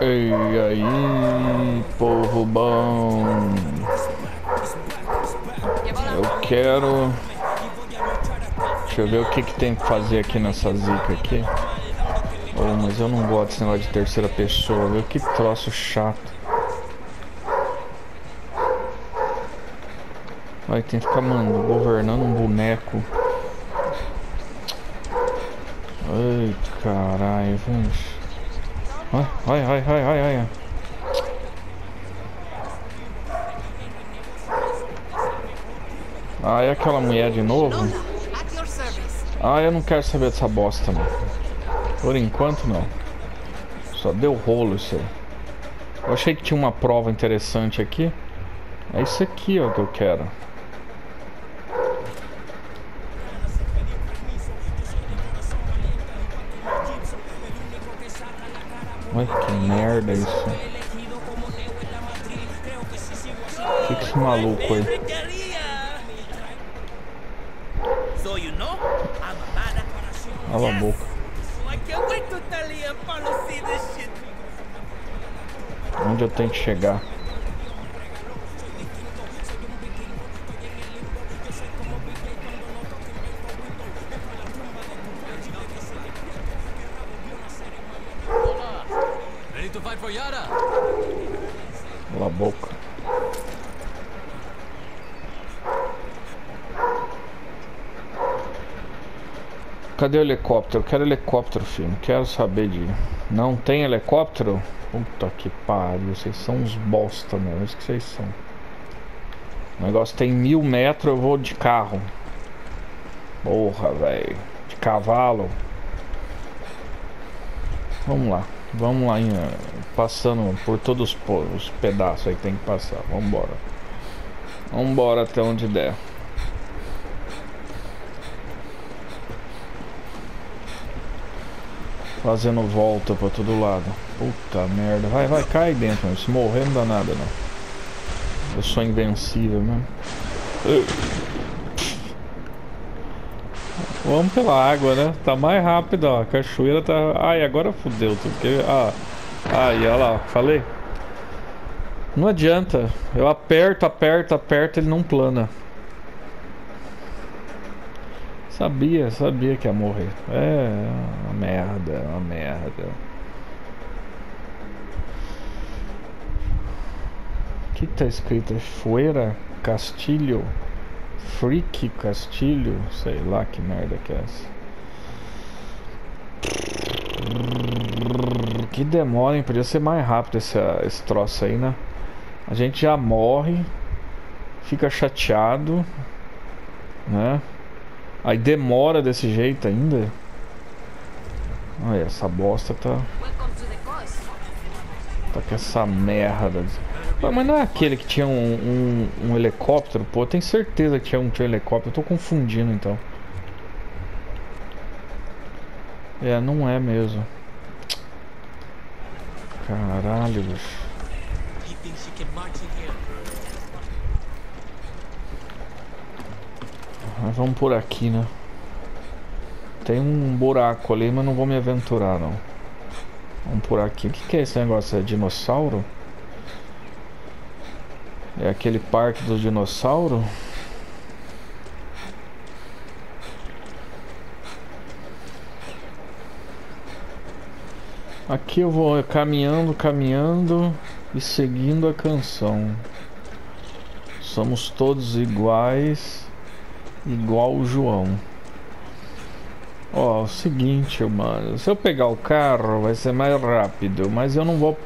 E aí, povo bom? Eu quero... Deixa eu ver o que, que tem que fazer aqui nessa zica aqui. Oh, mas eu não gosto desse negócio de terceira pessoa, viu? Que troço chato. Vai, tem que ficar, mano, governando um boneco. Ai, caralho, vamos. Ai, ai, ai, ai, ai, ai. Ah, é aquela mulher de novo? Ah, eu não quero saber dessa bosta, não. Por enquanto, não. Só deu rolo isso aí. Eu achei que tinha uma prova interessante aqui. É isso aqui, ó, que eu quero. Que merda isso. Que, que esse maluco aí? Cala a boca. Onde eu tenho que chegar? Cadê o helicóptero? Quero helicóptero, filho. Quero saber de... Não tem helicóptero? Puta que pariu. Vocês são uns bosta, mesmo. Isso que vocês são. O negócio tem mil metros, eu vou de carro. Porra, velho. De cavalo. Vamos lá. Vamos lá, hein, passando por todos os pedaços aí que tem que passar. Vambora. Vambora até onde der. Fazendo volta pra todo lado. Puta merda. Vai, vai, cai dentro. Mano. Se morrer não dá nada, não. Eu sou invencível mesmo. Vamos pela água, né? Tá mais rápido, ó. A cachoeira tá... Ai, agora fudeu. Porque... Ah, aí, olha lá. Falei. Não adianta. Eu aperto, aperto, aperto, ele não plana. Sabia, sabia que ia morrer. É uma merda, uma merda. O que tá escrito? Fuera Castilho. Freak Castilho, sei lá que merda que é essa. Que demora, hein? Podia ser mais rápido esse, esse troço aí, né? A gente já morre, fica chateado, né? Aí demora desse jeito ainda. Olha, essa bosta tá. Tá com essa merda. Mas não é aquele que tinha um, um, um helicóptero? Pô, eu tenho certeza que tinha um, tinha um helicóptero. Eu tô confundindo então. É, não é mesmo. Caralho, bicho. Mas vamos por aqui, né? Tem um buraco ali, mas não vou me aventurar, não. Vamos por aqui. O que, é esse negócio? É dinossauro? É aquele parque dos dinossauros. Aqui eu vou caminhando, caminhando e seguindo a canção. Somos todos iguais, igual o João. Ó, o seguinte, mano, se eu pegar o carro vai ser mais rápido, mas eu não vou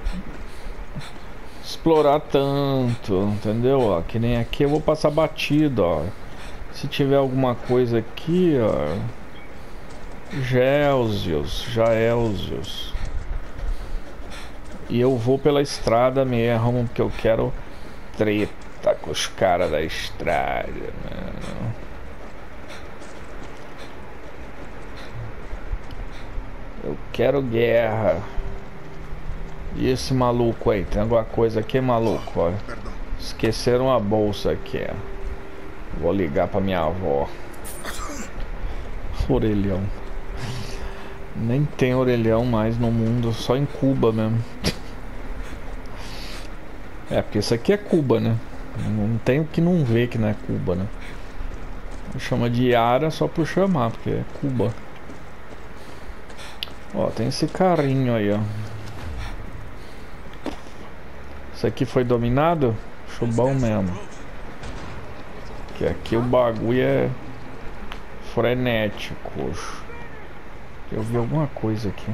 explorar tanto, entendeu? Ó, que nem aqui eu vou passar batido, ó. Se tiver alguma coisa aqui, ó. Gelsius, Jaelsius. E eu vou pela estrada mesmo, porque eu quero treta com os caras da estrada, mano. Quero guerra. E esse maluco aí? Tem alguma coisa aqui, maluco? Ó. Esqueceram a bolsa aqui. Vou ligar pra minha avó. Orelhão. Nem tem orelhão mais no mundo, só em Cuba mesmo. É, porque isso aqui é Cuba, né? Não tem o que não ver que não é Cuba, né? Chama de Yara só por chamar, porque é Cuba. Ó, tem esse carrinho aí, ó. Isso aqui foi dominado? Chubão mesmo. Que aqui o bagulho é frenético. Eu vi alguma coisa aqui.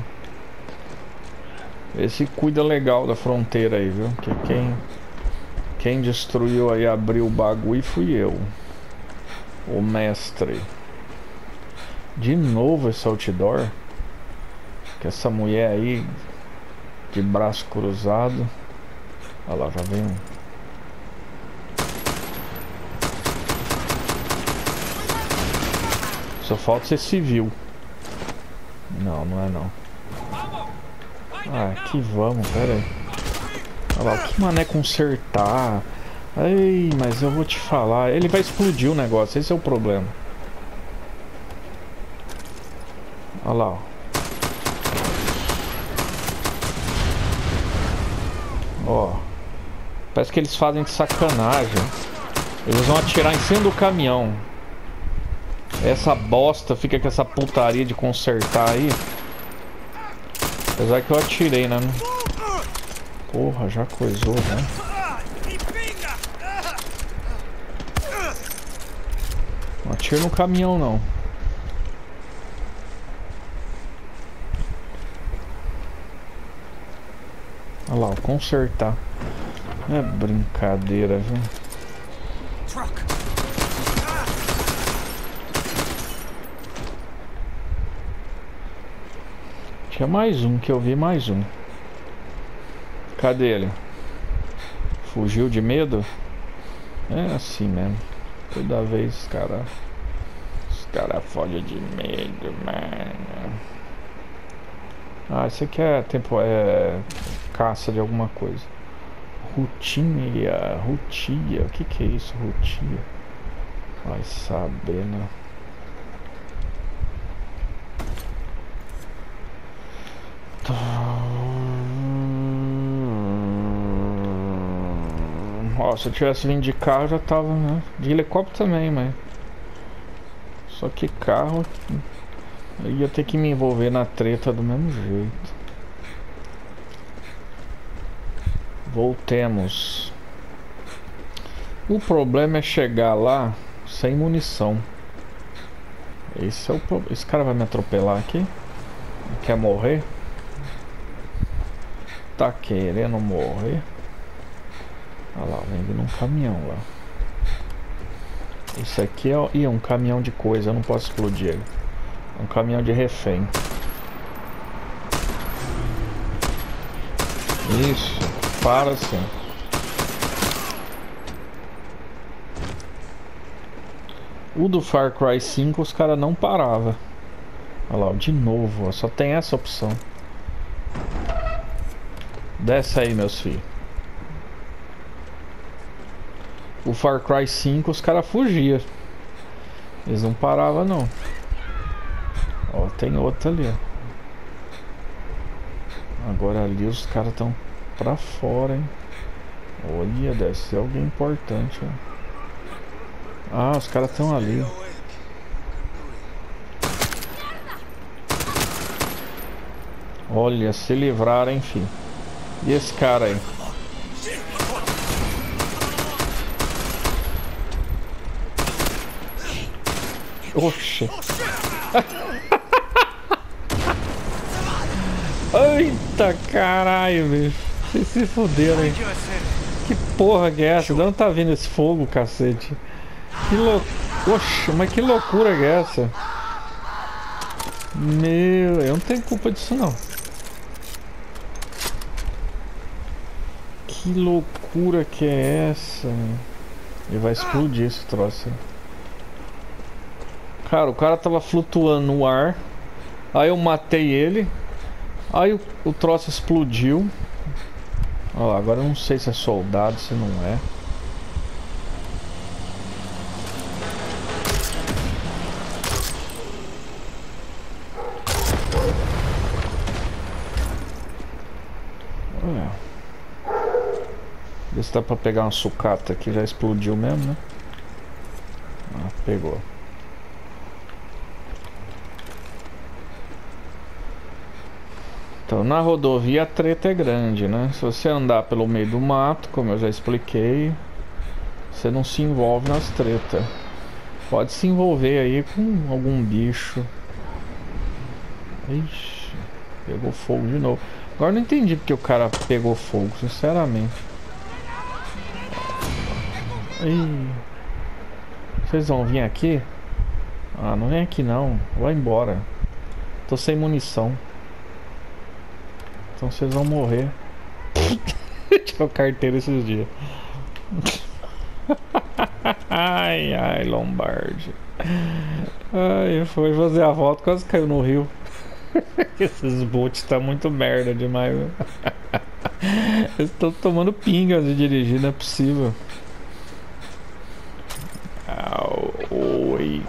Esse cuida legal da fronteira aí, viu? Que quem quem destruiu aí abriu o bagulho fui eu. O mestre. De novo esse outdoor. Que essa mulher aí de braço cruzado. Olha lá, já vem um. Só falta ser civil. Não, não é não. Ah, aqui vamos, pera aí. Olha lá, que mané consertar? Ai, mas eu vou te falar. Ele vai explodir o negócio, esse é o problema. Olha lá, ó. Ó. Parece que eles fazem de sacanagem. Eles vão atirar em cima do caminhão. Essa bosta fica com essa putaria de consertar aí. Apesar que eu atirei, né? Porra, já coisou, né? Não atira no caminhão, não. Olha lá, consertar. É brincadeira, viu? Tinha mais um, que eu vi mais um. Cadê ele? Fugiu de medo? É assim mesmo. Toda vez, cara. Os caras fogem de medo, mano. Ah, isso aqui é tempo. É. caça de alguma coisa. Rutinha, rutia. O que que é isso, rutia? Vai saber, né? Ó, se eu tivesse vindo de carro já tava, né? De helicóptero também, mas... Só que carro... Eu ia ter que me envolver na treta do mesmo jeito. Voltemos. O problema é chegar lá sem munição. Esse é o problema. Esse cara vai me atropelar aqui? Quer morrer? Tá querendo morrer? Olha lá, vem vindo um caminhão lá. Isso aqui é, Ih, é um caminhão de coisa, eu não posso explodir ele. É um caminhão de refém. Isso, para assim. O do Far Cry 5 os caras não parava. Olha lá, de novo, ó, só tem essa opção. Desce aí, meus filhos. O Far Cry 5 os caras fugiam. Eles não paravam não. Ó, tem outra ali, ó. Agora ali os caras estão pra fora, hein. Olha, deve ser alguém importante. Ah, os caras estão ali. Olha, se livraram, enfim. E esse cara aí? Oxe. Eita caralho, bicho. Vocês se fuderam, hein? Que porra que é essa? De onde tá vindo esse fogo, cacete? Que loucura. Oxe, mas que loucura que é essa? Meu, eu não tenho culpa disso não. Que loucura que é essa? Ele vai explodir esse troço. Cara, o cara tava flutuando no ar. Aí eu matei ele. Aí o, o troço explodiu. Olha lá, agora eu não sei se é soldado, se não é. Olha. Vê se dá pra pegar uma sucata que já explodiu mesmo, né? Ah, pegou. Então na rodovia a treta é grande, né? Se você andar pelo meio do mato, como eu já expliquei, você não se envolve nas tretas. Pode se envolver aí com algum bicho. Ixi, pegou fogo de novo. Agora não entendi porque o cara pegou fogo, sinceramente. Ih. Vocês vão vir aqui? Ah, não vem aqui não. Vai embora. Tô sem munição. Então vocês vão morrer. Tirou carteira esses dias. ai, ai, Lombardi. Ai, foi fazer a volta, quase caiu no rio. Esses bots tá muito merda demais. Eles estão tomando pingas de dirigir, não é possível. Oi.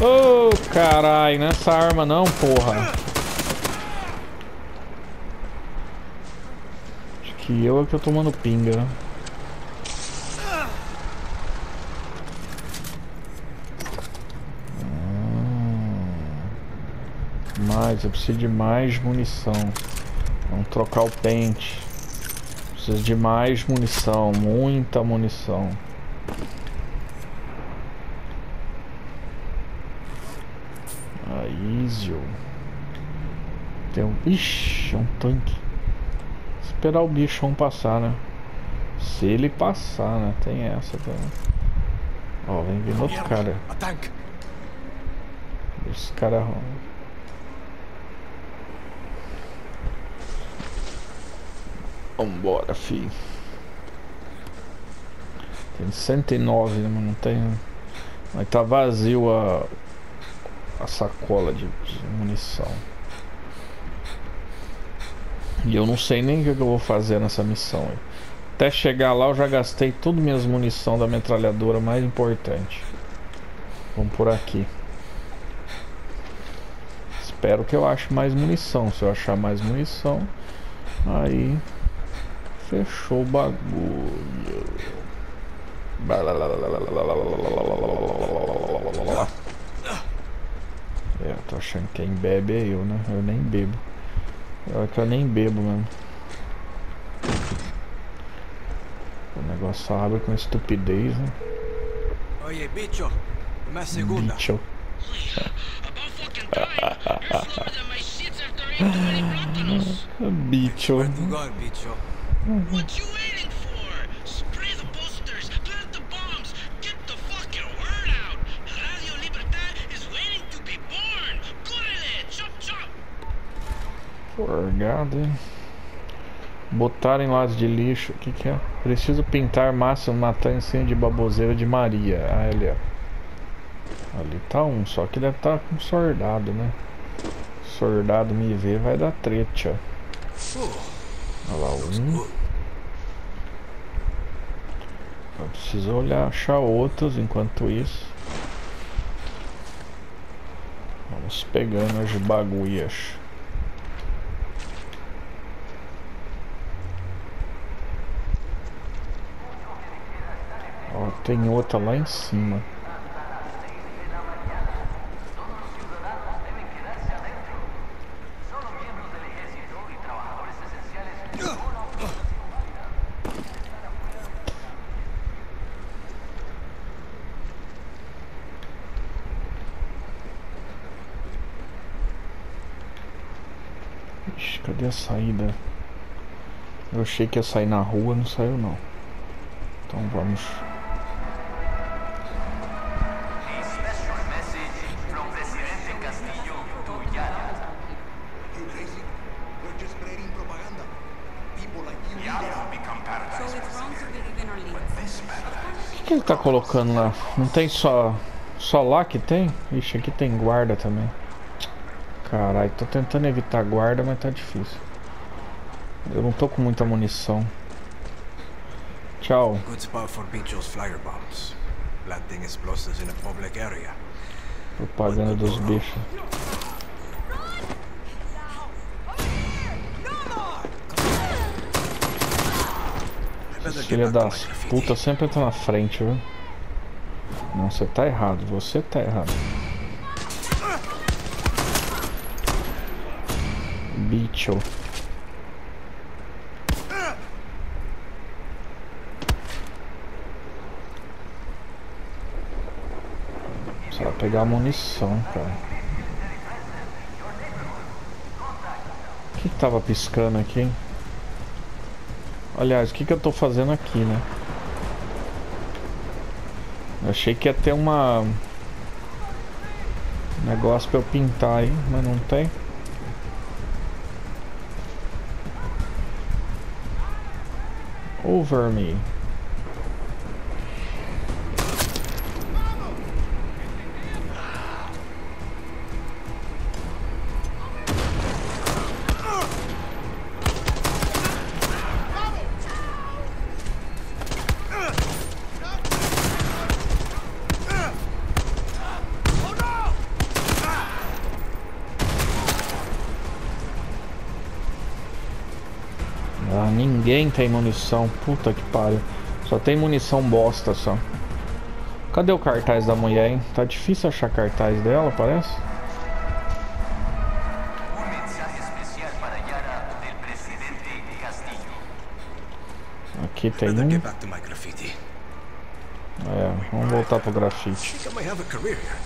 Ô, oh, carai, nessa arma não, porra. Acho que eu é que tô tomando pinga. Hum. Mais, eu preciso de mais munição. Vamos trocar o pente. Preciso de mais munição, muita munição. Isio. Tem um... Ixi, é um tanque. Esperar o bichão passar, né? Se ele passar, né? Tem essa também. Ó, vem vindo outro cara. Esse cara... Vambora, fi. Tem 109, mas não tem... Mas tá vazio a a sacola de, de munição. E eu não sei nem o que eu vou fazer nessa missão. Até chegar lá eu já gastei todas minhas munição da metralhadora mais importante. Vamos por aqui. Espero que eu ache mais munição. Se eu achar mais munição, aí fechou o bagulho. É, eu tô achando que quem bebe é eu, né? Eu nem bebo. É que eu nem bebo mesmo. O negócio abre com estupidez, né? Oye, bicho, uma segunda. Bicho. bicho. bicho. Forgado, hein? Botarem lados de lixo. O que, que é? Preciso pintar massa uma tancinha de baboseira de Maria. Ah, ali, tá um, só que deve estar tá com soldado, né? Soldado me ver vai dar treta. Olha lá, um. Eu preciso olhar, achar outros enquanto isso. Vamos pegando as bagulhas. Ó, tem outra lá em cima. Ixi, cadê a saída? Eu achei que ia sair na rua, não saiu não. Então vamos. Tá colocando lá? Não tem só. Só lá que tem? Ixi, aqui tem guarda também. Caralho, tô tentando evitar guarda, mas tá difícil. Eu não tô com muita munição. Tchau. Good spot for Bicho's flyer bombs. Planting explosives in a public area. Propaganda dos bichos. Filha das putas sempre entra na frente, viu? Não, você tá errado. Você tá errado. Bicho. Precisa pegar a munição, cara. O que, que tava piscando aqui, hein? Aliás, o que, que eu tô fazendo aqui, né? Eu achei que ia ter uma... Negócio pra eu pintar aí, mas não tem. Over me. Ninguém tem munição. Puta que pariu. Só tem munição bosta só. Cadê o cartaz da mulher, hein? Tá difícil achar cartaz dela, parece. Aqui tem um. É, vamos voltar pro grafite. think I might have a career here.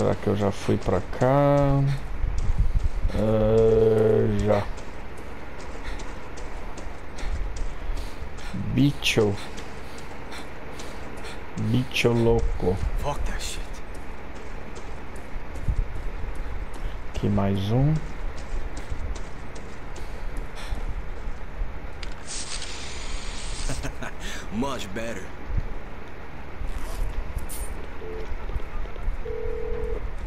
Será que eu já fui pra cá? Ah, já. Bicho. Bicho louco. Fuck that shit. Aqui mais um. Much better.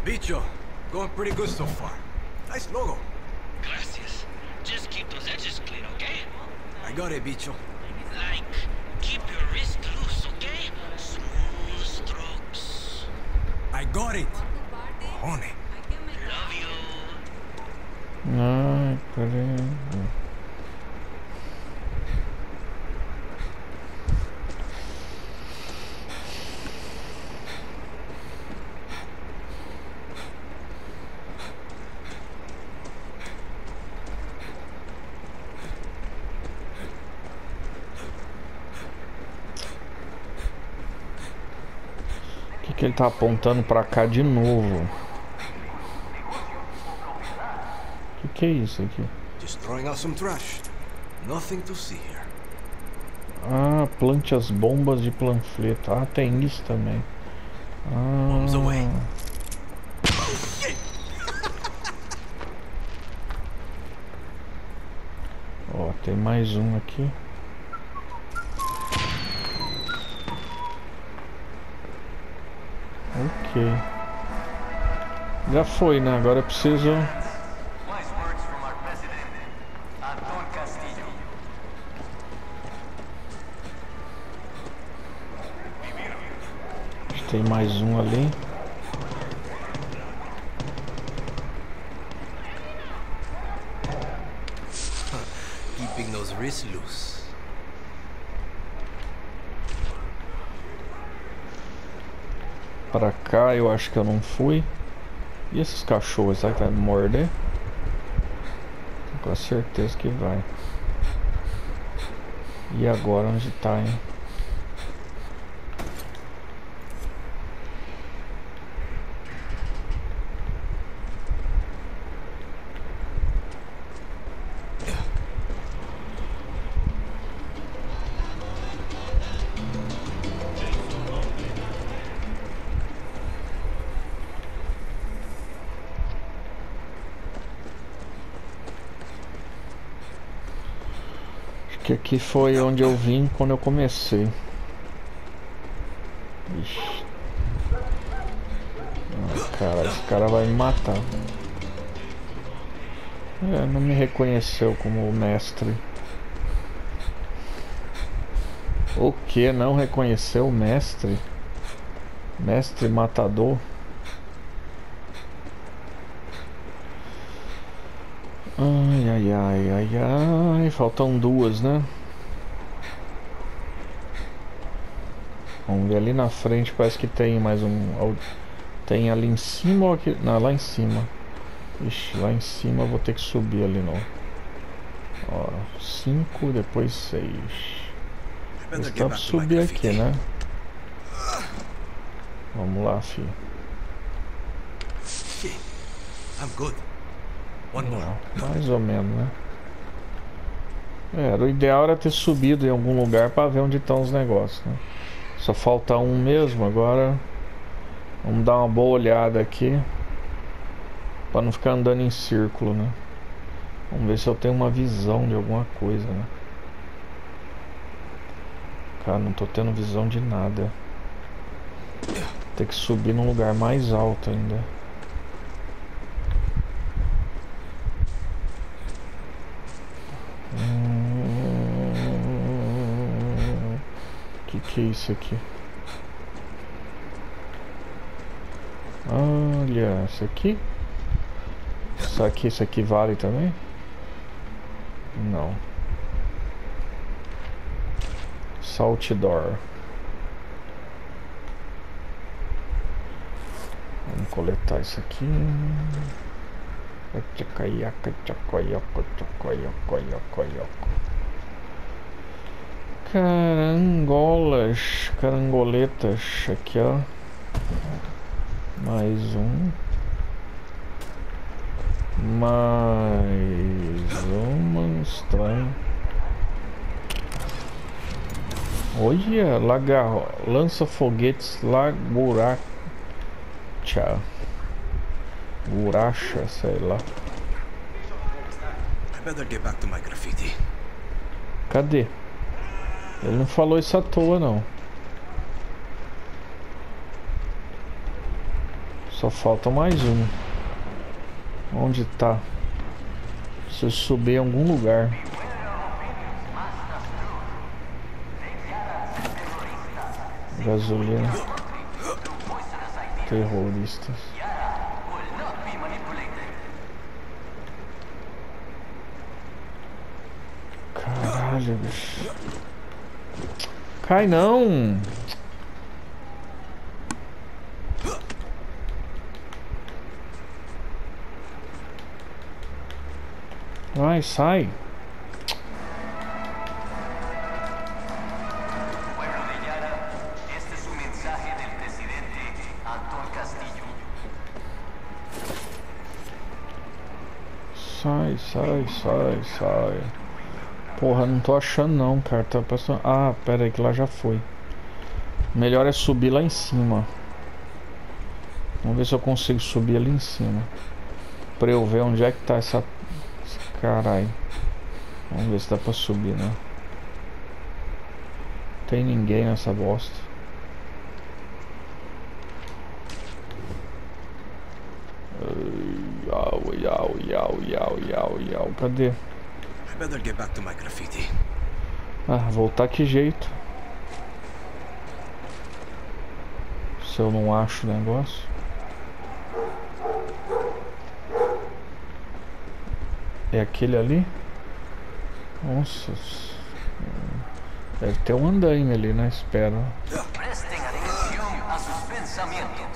Bicho, going pretty good so far. Nice logo. Gracias. Just keep those edges clean, okay? I got it, Bicho. Like, keep your wrist loose, okay? Smooth strokes. I got it. Honey. Love you. Ai, peraí. O ele tá apontando pra cá de novo? O que, que é isso aqui? Just throwing out some trash. Nothing to see here. Ah, plante as bombas de panfleto. Ah, tem isso também. Ah, Bombs away. ó, tem mais um aqui. Já foi, né? Agora eu preciso. Tem mais um ali. Keeping those wrists loose. Pra cá eu acho que eu não fui. E esses cachorros, será que vai me morder? Quase certeza que vai. E agora onde tá, hein? Que foi onde eu vim quando eu comecei. Ixi. Ah, cara, esse cara vai me matar. É, não me reconheceu como mestre. O que? Não reconheceu o mestre? Mestre matador? Ai, ai, ai, ai, ai. Faltam duas, né? Vamos ver ali na frente, parece que tem mais um. Tem ali em cima ou aqui? Não, lá em cima. Ixi, lá em cima eu vou ter que subir ali não. Ó, 5, depois 6. Dá pra subir aqui, né? Vamos lá, filho. I'm good. One more. Mais ou menos, né? É, era, o ideal era ter subido em algum lugar para ver onde estão os negócios, né? Só falta um mesmo, agora vamos dar uma boa olhada aqui para não ficar andando em círculo, né? Vamos ver se eu tenho uma visão de alguma coisa, né? Cara, não tô tendo visão de nada. Tem que subir num lugar mais alto ainda. Hum, que que é isso aqui? Olha, isso aqui? Isso aqui, isso aqui vale também? Não. Salt Door. Vamos coletar isso aqui. Carangolas, carangoletas. Aqui, ó. Mais um. Mais uma estranho. Olha, lagar, lança foguetes Laguracha. Guracha, sei lá. I better get back to my graffiti. Cadê? Ele não falou isso à toa não. Só falta mais um. Onde tá? Se eu subir em algum lugar. Gasolina. Terroristas. Caralho, bicho. Cai não! Vai, sai. Sai, sai, sai, sai. Porra, não tô achando não, cara. Tá passando... Ah, pera aí que lá já foi. Melhor é subir lá em cima. Vamos ver se eu consigo subir ali em cima. Pra eu ver onde é que tá essa... Caralho. Vamos ver se dá pra subir, né? Tem ninguém nessa bosta. Iau, iau, iau, iau, iau, iau. Cadê? Better get back to my graffiti. Ah, voltar que jeito. Se eu não acho o negócio. É aquele ali? Nossa. Deve ter um andaime ali na espera. Presten atención a sus pensamientos.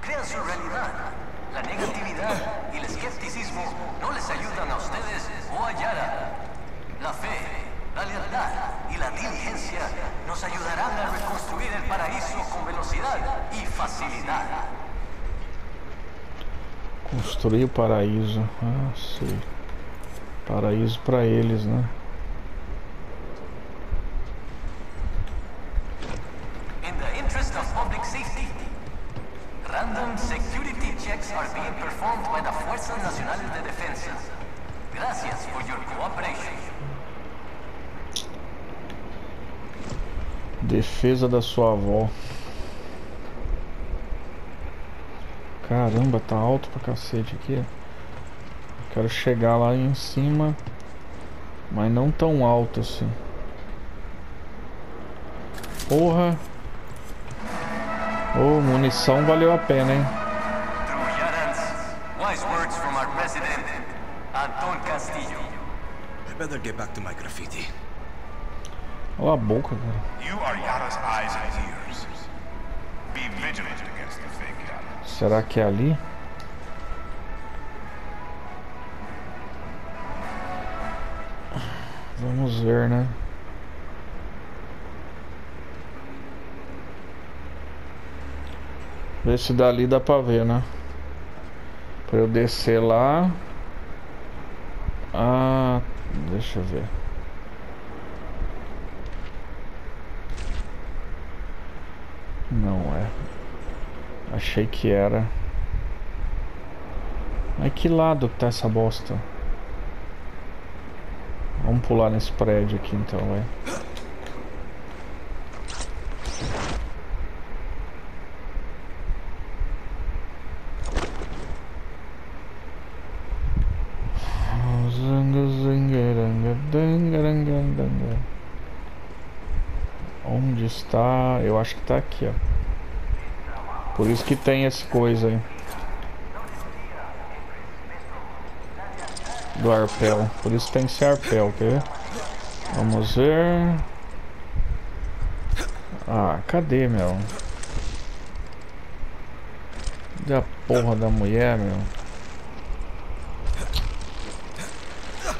Crean su realidad. La negatividad y el escepticismo no les ayudan a ustedes o a Yara. La fe, la lealtad y la nos ayudarán a reconstruir el paraíso con velocidad y facilidad. Construir o paraíso. Ah, sei. Paraíso pra eles, né? In the interest of public safety, random security checks are being performed by the Fuerzas Nacionales de Defensa. Gracias for your cooperation. Defesa da sua avó. Caramba, tá alto pra cacete aqui. Quero chegar lá em cima, mas não tão alto assim. Porra. Ô, munição valeu a pena, hein? Through Yarans, wise words from our president, Anton Castillo. I better get back to my graffiti. Olha a boca, cara. You are Yara's eyes and ears. Be vigilant against the fake Yara. Será que é ali? Vamos ver, né? Ver se dali dá pra ver, né? Pra eu descer lá. Ah, deixa eu ver. Não é. Achei que era. Mas que lado que tá essa bosta? Vamos pular nesse prédio aqui então, vai. Onde está? Eu acho que tá aqui, ó. Por isso que tem esse coisa aí. Do arpel. Por isso tem esse arpel, quer ver? Vamos ver. Ah, cadê, meu? Cadê a porra da mulher, meu?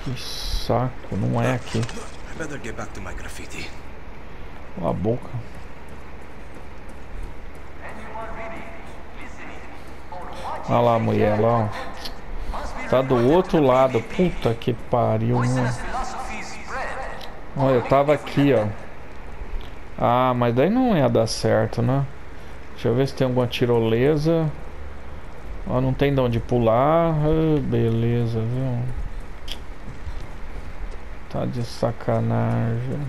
Que saco, não é aqui. Better get back to my graffiti. Cala a boca. Olha lá a mulher lá, ó. Tá do outro lado. Puta que pariu, mano. Olha, eu tava aqui, ó. Ah, mas daí não ia dar certo, né? Deixa eu ver se tem alguma tirolesa. Ó, não tem de onde pular. Ah, beleza, viu? Tá de sacanagem.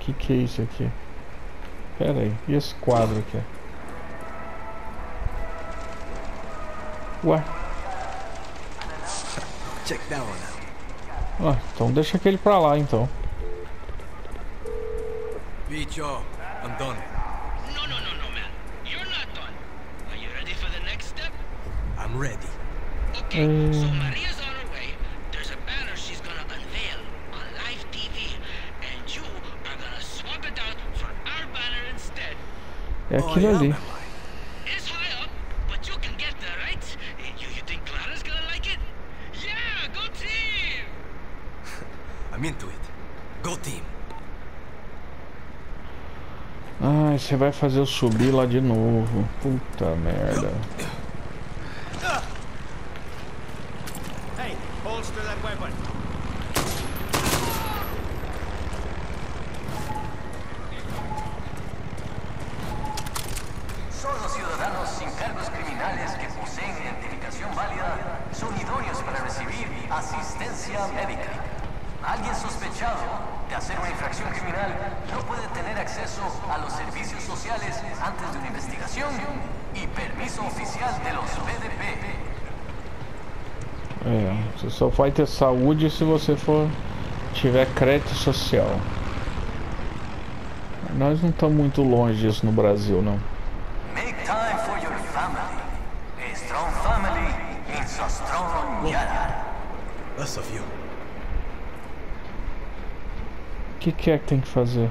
Que que é isso aqui? Pera aí, e esse quadro aqui? Ué? Check that one out. Ah, então deixa aquele pra lá então. Bicho, I'm done. No, no, no, no, man. You're not done. Are you ready for the next step? I'm ready. Okay, Mm. so Maria's on her way. There's a banner she's gonna unveil on live TV, and you are gonna swap it out for our banner instead. É Oh, aquilo yeah, ali. man, like. It's high up, but you can get there, right? You, you think Clara's gonna like it? Yeah, go team! I'm into it. Go team. Ai, você vai fazer eu subir lá de novo. Puta merda. Hey, holster that weapon. Solo ciudadanos sin cargos criminales que poseen identificación válida son idóneos para recibir asistencia médica. Alguien sospechado de hacer una infracción criminal no puede tener acceso a los servicios sociales antes de una investigación y permiso oficial de los BDP. É, você só vai ter saúde se você for tiver crédito social. Nós não estamos muito longe disso no Brasil, não. Make time for your family. A strong family means a strong Yara. Less of you. O que, que é que tem que fazer?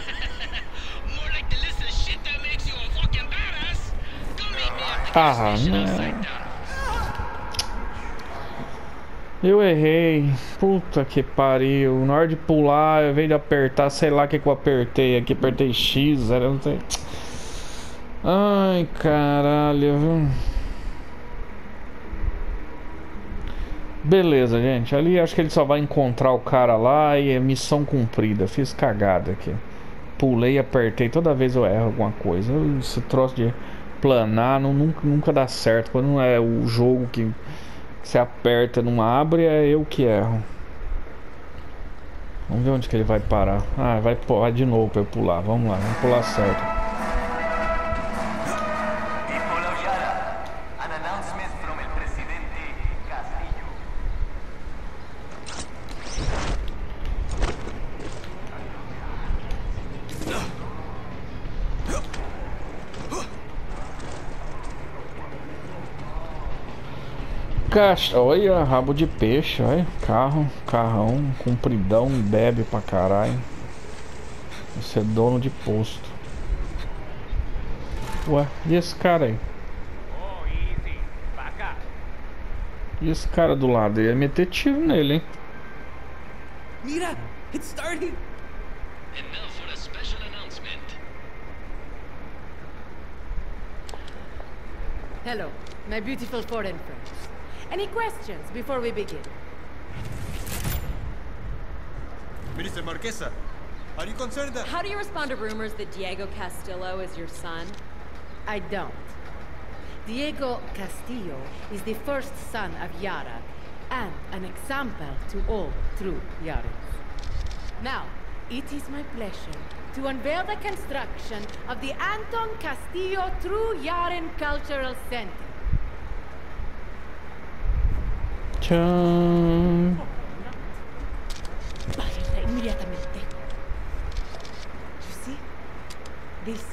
Ah, não. Eu errei. Puta que pariu. Na hora de pular, eu veio de apertar, sei lá o que, que eu apertei aqui. Apertei X, era, não sei. Ai, caralho, viu? Beleza, gente. Ali acho que ele só vai encontrar o cara lá e é missão cumprida. Fiz cagada aqui. Pulei apertei. Toda vez eu erro alguma coisa. Esse troço de planar não, nunca, nunca dá certo. Quando é o jogo que você aperta, não abre, é eu que erro. Vamos ver onde que ele vai parar. Ah, vai, vai de novo pra eu pular. Vamos lá, vamos pular certo. Caixa, olha, rabo de peixe, olha. Carro, carrão, compridão, bebe pra caralho. Você é dono de posto. Ué, e esse cara aí? Oh. E esse cara do lado? Eu ia meter tiro nele, hein? Mira, it's starting. And now for a special announcement. Hello, my beautiful foreign friends. Any questions before we begin? Minister Marquesa, are you concerned that... How do you respond to rumors that Diego Castillo is your son? I don't. Diego Castillo is the first son of Yara and an example to all true Yarans. Now, it is my pleasure to unveil the construction of the Anton Castillo True Yaran Cultural Center. Tchan. Váyanse inmediatamente. You see? This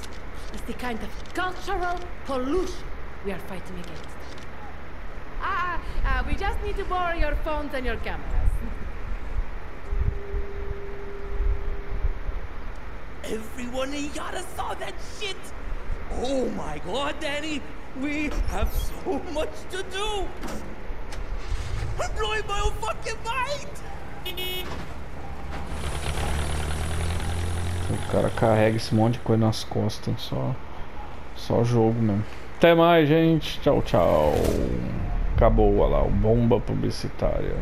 is the kind of cultural pollution we are fighting against. Ah, ah, we just need to borrow your phones and your cameras. Everyone in Yara saw that shit. Oh my god, Danny. We have so much to do. Blowing my own fucking mind. O cara carrega esse monte de coisa nas costas. Só, só jogo mesmo. Até mais, gente. Tchau, tchau. Acabou, olha lá, bomba publicitária.